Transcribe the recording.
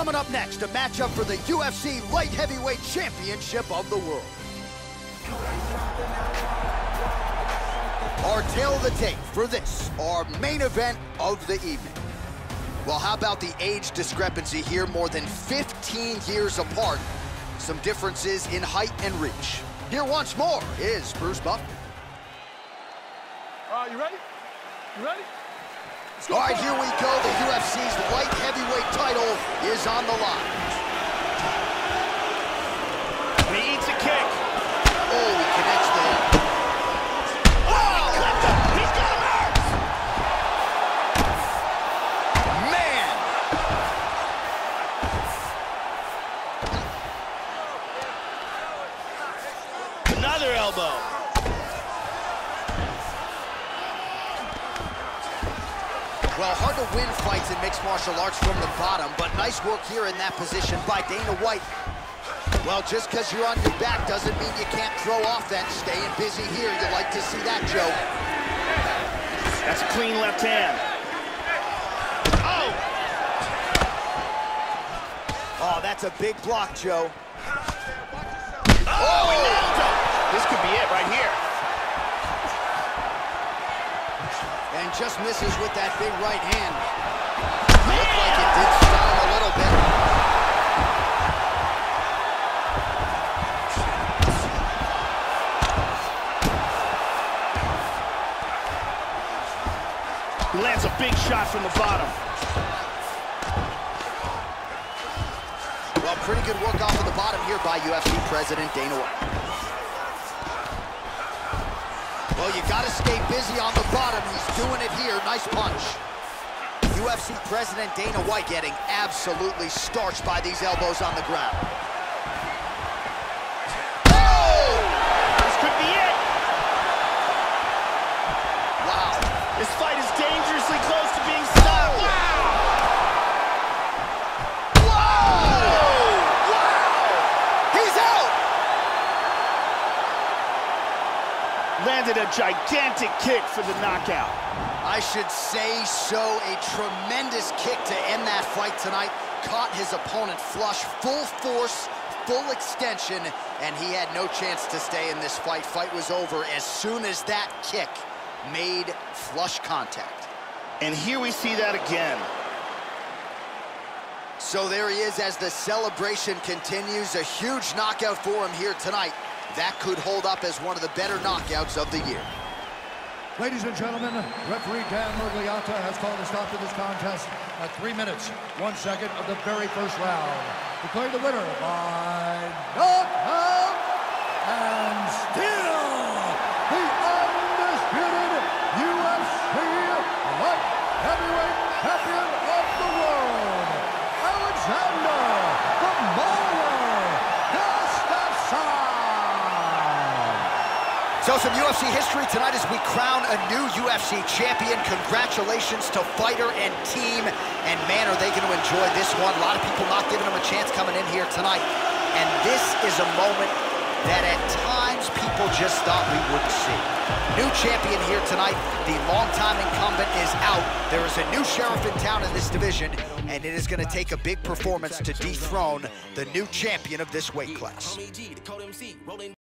Coming up next, a matchup for the UFC Light Heavyweight Championship of the world. Our tale of the tape for this, our main event of the evening. Well, how about the age discrepancy here? More than 15 years apart. Some differences in height and reach. Here once more is Bruce Buffer. All right, you ready? You ready? All right, here we go. The UFC's light heavyweight title is on the line. he eats a kick. Oh, he connects there. Oh, he's got him out. Man! Another elbow. Well, hard to win fights in mixed martial arts from the bottom, but nice work here in that position by Dana White. Well, just because you're on your back doesn't mean you can't throw off offense. Staying busy here, you like to see that, Joe. That's a clean left hand. Oh! Oh, that's a big block, Joe. Oh, he nailed him. This could be it right here. And just misses with that big right hand. Looked like it did stun a little bit. He lands a big shot from the bottom. Well, pretty good work off of the bottom here by UFC President Dana White. Well, you got to stay busy on the bottom. He's doing it here. Nice punch. UFC President Dana White getting absolutely starched by these elbows on the ground. Oh! This could be it. Wow. This fight is dangerously close Landed a gigantic kick for the knockout. I should say so. A tremendous kick to end that fight tonight. Caught his opponent flush, full force, full extension, and he had no chance to stay in this fight. Fight was over as soon as that kick made flush contact. And here we see that again. So there he is as the celebration continues. A huge knockout for him here tonight. That could hold up as one of the better knockouts of the year. Ladies and gentlemen, referee Dan Miragliotta has called a stop to this contest at three minutes, one second of the very first round. Declaring the winner by knockout and still the undisputed UFC light heavyweight champion of the world, Alexander the Mauler Gustafsson. So some UFC history tonight as we crown a new UFC champion. Congratulations to fighter and team. And man, are they going to enjoy this one. A lot of people not giving them a chance coming in here tonight. And this is a moment that at times people just thought we wouldn't see. New champion here tonight. The longtime incumbent is out. There is a new sheriff in town in this division, and it is going to take a big performance to dethrone the new champion of this weight class.